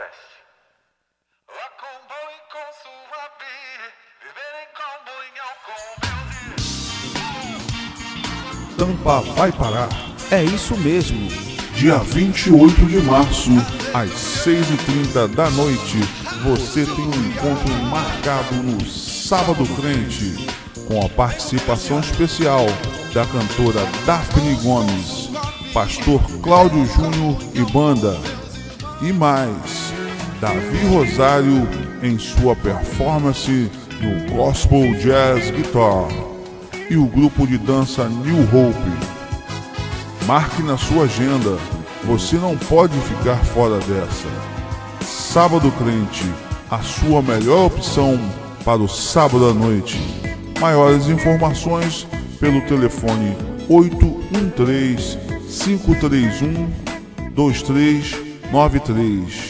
Teste. Lá com bom e com suave, viver em em álcool, meu Deus. Tampa vai parar. É isso mesmo. Dia 28 de março, às 6h30 da noite, você tem um encontro marcado no Sábado Crente, com a participação especial da cantora Daphne Gomes, pastor Cláudio Júnior e banda. E mais, Davi Rosário em sua performance no Gospel Jazz Guitar e o grupo de dança New Hope. Marque na sua agenda. Você não pode ficar fora dessa. Sábado Crente, a sua melhor opção para o sábado à noite. Maiores informações pelo telefone 813 531 2393.